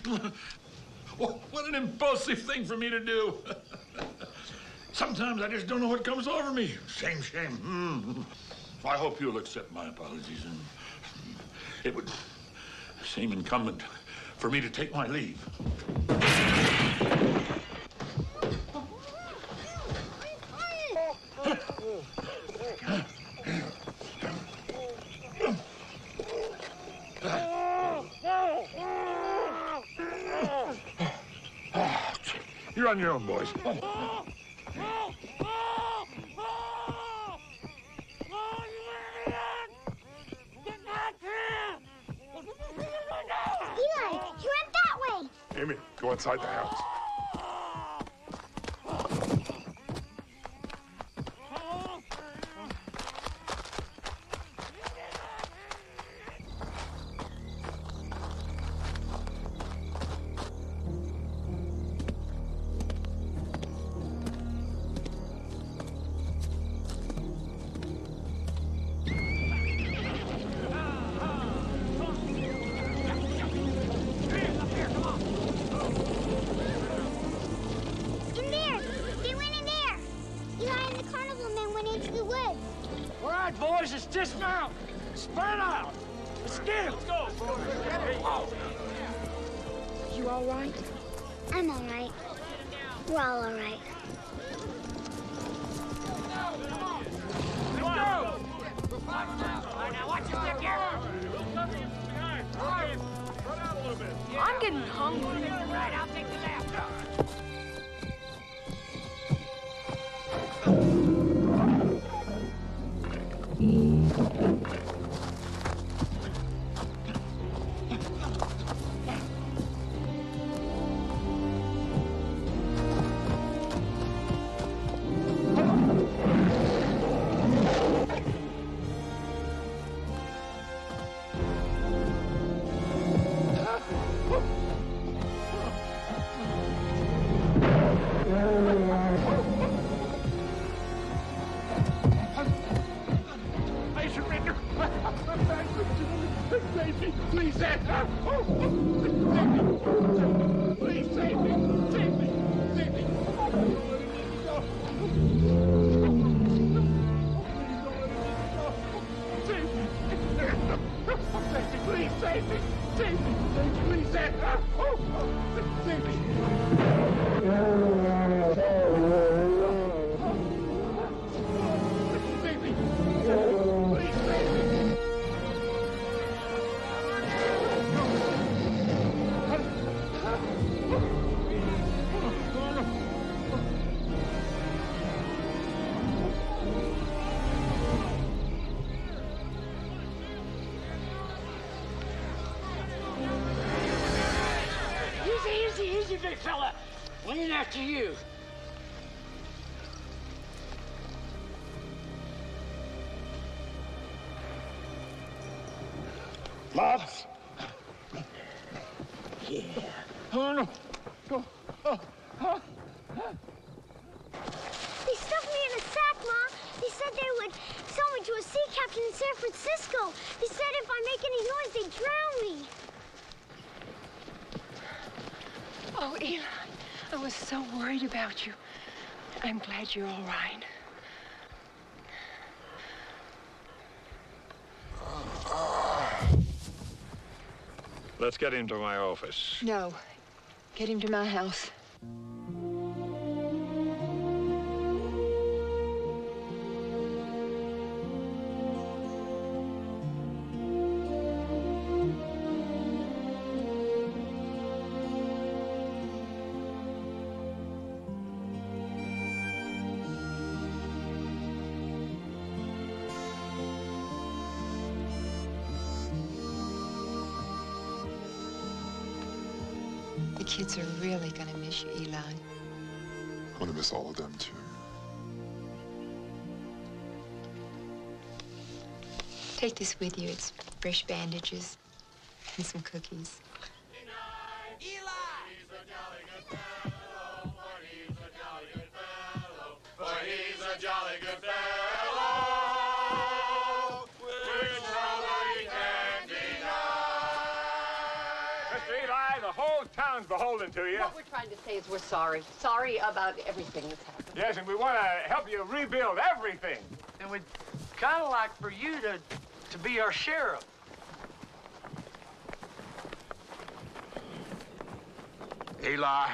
what, what an impulsive thing for me to do. Sometimes I just don't know what comes over me. Shame, shame. Mm. I hope you'll accept my apologies. And it would seem incumbent for me to take my leave. You're on your own, boys. Inside the house. You. I'm glad you're all right. Let's get him to my office. No. Get him to my house. Kids are really gonna miss you, Eli. I'm gonna miss all of them too. Take this with you. It's fresh bandages and some cookies. Mr. Eli, the whole town's beholden to you. What we're trying to say is we're sorry. Sorry about everything that's happened. Yes, and we want to help you rebuild everything. And we'd kind of like for you to, to be our sheriff. Eli.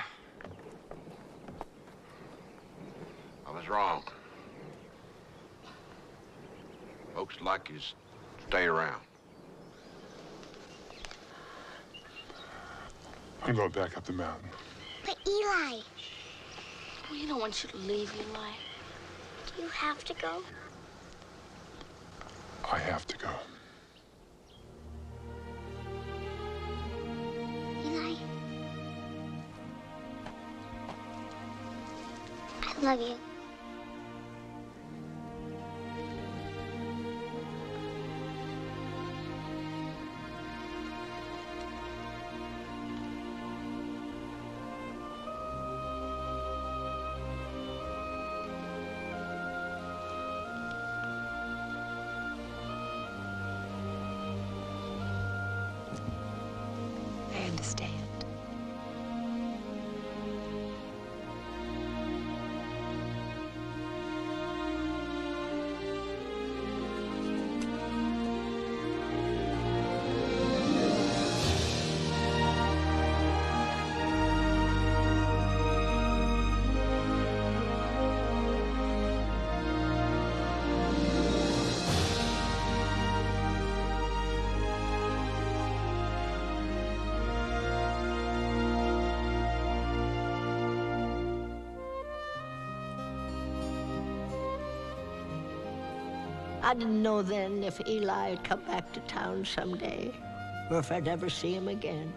I was wrong. Folks like you stay around. I'm going back up the mountain. But Eli, We don't want you to leave, Eli. Do you have to go? I have to go. Eli. I love you. I didn't know then if Eli'd come back to town someday, or if I'd ever see him again.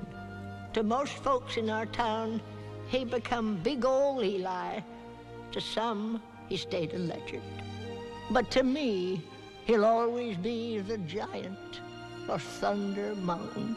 To most folks in our town, he become big old Eli. To some, he stayed a legend. But to me, he'll always be the giant of Thunder Mountain.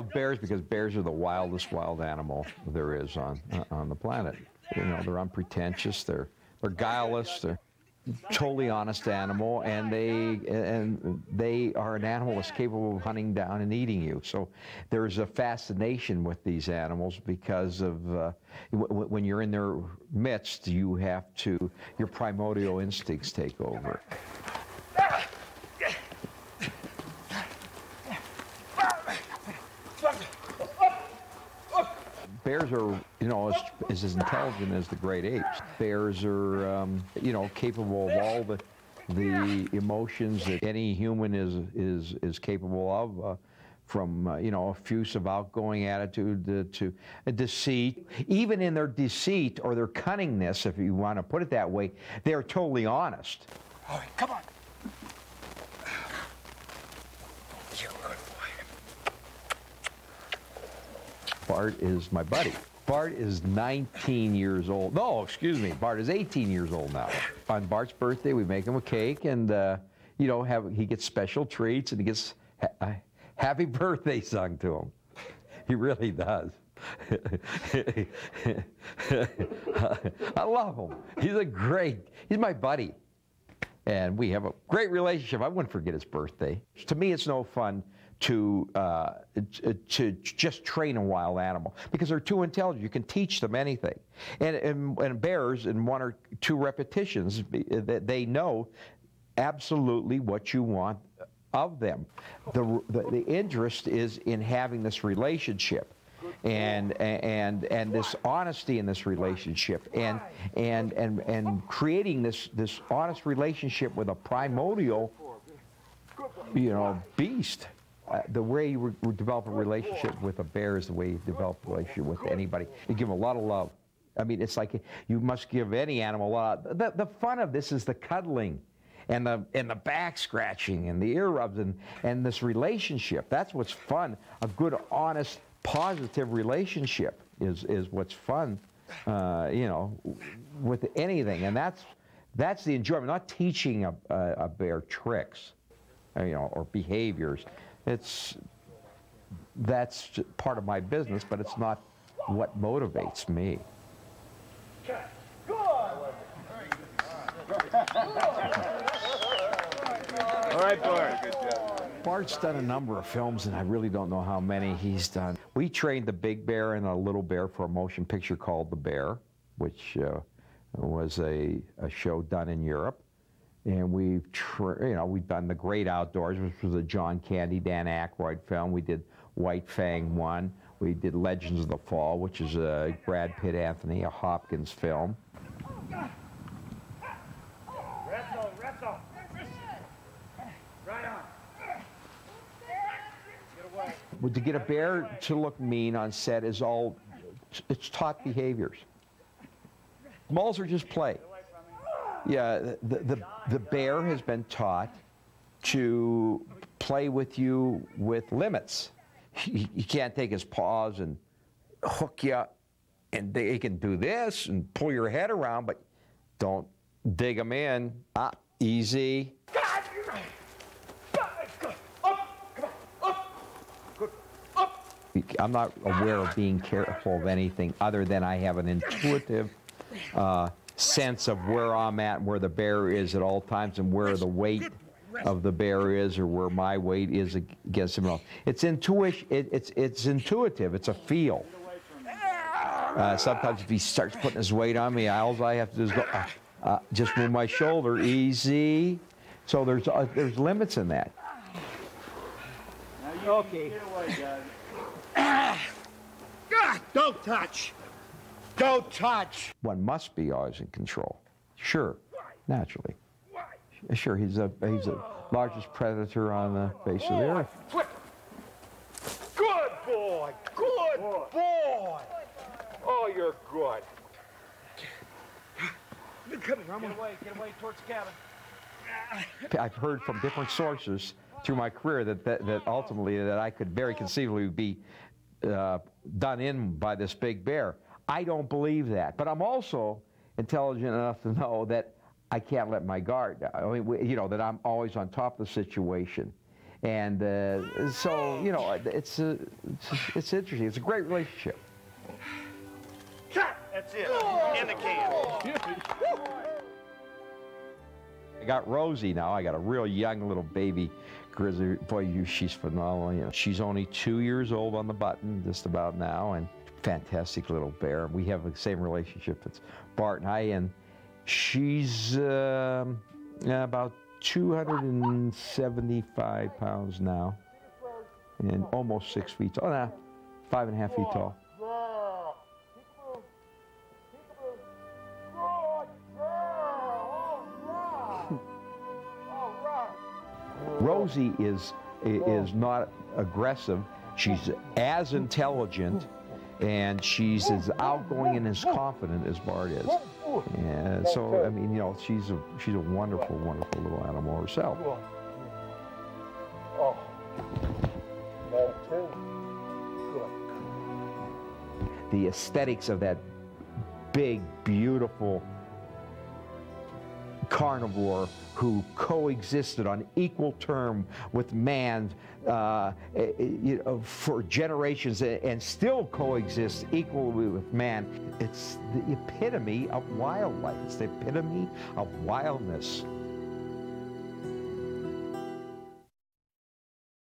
Love bears because bears are the wildest wild animal there is on on the planet. You know, they're unpretentious, they're they're guileless, they're totally honest animal, and they and they are an animal that's capable of hunting down and eating you. So there's a fascination with these animals because of uh, when you're in their midst, you have to your primordial instincts take over. Bears are, you know, as, is as intelligent as the great apes. Bears are, um, you know, capable of all the the emotions that any human is is is capable of. Uh, from uh, you know effusive, outgoing attitude to, to deceit, even in their deceit or their cunningness, if you want to put it that way, they're totally honest. All right, come on. Bart is my buddy. Bart is 19 years old. No, excuse me. Bart is 18 years old now. On Bart's birthday, we make him a cake, and uh, you know, have he gets special treats, and he gets ha- a happy birthday sung to him. He really does. I love him. He's a great. He's my buddy, and we have a great relationship. I wouldn't forget his birthday. To me, it's no fun to uh, to just train a wild animal because they're too intelligent. You can teach them anything, and and, and bears in one or two repetitions that they know absolutely what you want of them. The, the the interest is in having this relationship. And, and and this honesty in this relationship and and and and creating this this honest relationship with a primordial you know beast uh, the way you re- develop a relationship with a bear is the way you develop a relationship with anybody. You give them a lot of love. I mean, it's like you must give any animal a lot. The, the fun of this is the cuddling and the and the back scratching and the ear rubs and, and this relationship. That's what's fun. A good, honest, positive relationship is is what's fun. Uh, you know, with anything, and that's that's the enjoyment. Not teaching a, a, a bear tricks, uh, you know, or behaviors. It's that's part of my business, but it's not what motivates me. All right, Bart. Bart's done a number of films, and I really don't know how many he's done. We trained the big bear and a little bear for a motion picture called The Bear, which uh, was a, a show done in Europe. And we've, you know, we've done The Great Outdoors, which was a John Candy, Dan Aykroyd film. We did White Fang 1. We did Legends of the Fall, which is a Brad Pitt, Anthony Hopkins film. To get a bear to look mean on set is all, it's taught behaviors. Moles are just play. Yeah, the, the, the bear has been taught to play with you with limits. He, he can't take his paws and hook you, and they, he can do this and pull your head around, but don't dig him in. Ah, easy. I'm not aware of being careful of anything other than I have an intuitive uh, sense of where I'm at, and where the bear is at all times, and where the weight of the bear is, or where my weight is against him. It's intuition. It, it's it's intuitive. It's a feel. Uh, sometimes if he starts putting his weight on me, all I have to do is go, uh, uh, just move my shoulder, easy. So there's uh, there's limits in that. Okay. Ah, don't touch. Don't touch. One must be always in control. Sure, naturally. Sure, he's a he's the largest predator on the face of the earth. Good boy. Good boy. Oh, you're good. Come here, Get away. Get away towards the cabin. I've heard from different sources through my career that that, that ultimately that I could very conceivably be uh, done in by this big bear. I don't believe that, but I'm also intelligent enough to know that I can't let my guard. down. I mean, you know that I'm always on top of the situation, and uh, so you know it's, uh, it's it's interesting. It's a great relationship. That's it. In the can. I got Rosie now. I got a real young little baby grizzly. Boy, you, she's phenomenal. You know, she's only two years old on the button, just about now, and fantastic little bear. We have the same relationship. It's Bart and I, and she's um, about 275 pounds now, and almost six feet tall. Oh, nah, five and a half feet tall. Rosie is is not aggressive. She's as intelligent, and she's as outgoing and as confident as Bart is. And so, I mean, you know, she's a she's a wonderful, wonderful little animal herself. Oh. The aesthetics of that big, beautiful carnivore who coexisted on equal term with man uh, eh, eh, you know, for generations and still coexist equally with man. It's the epitome of wildlife. It's the epitome of wildness.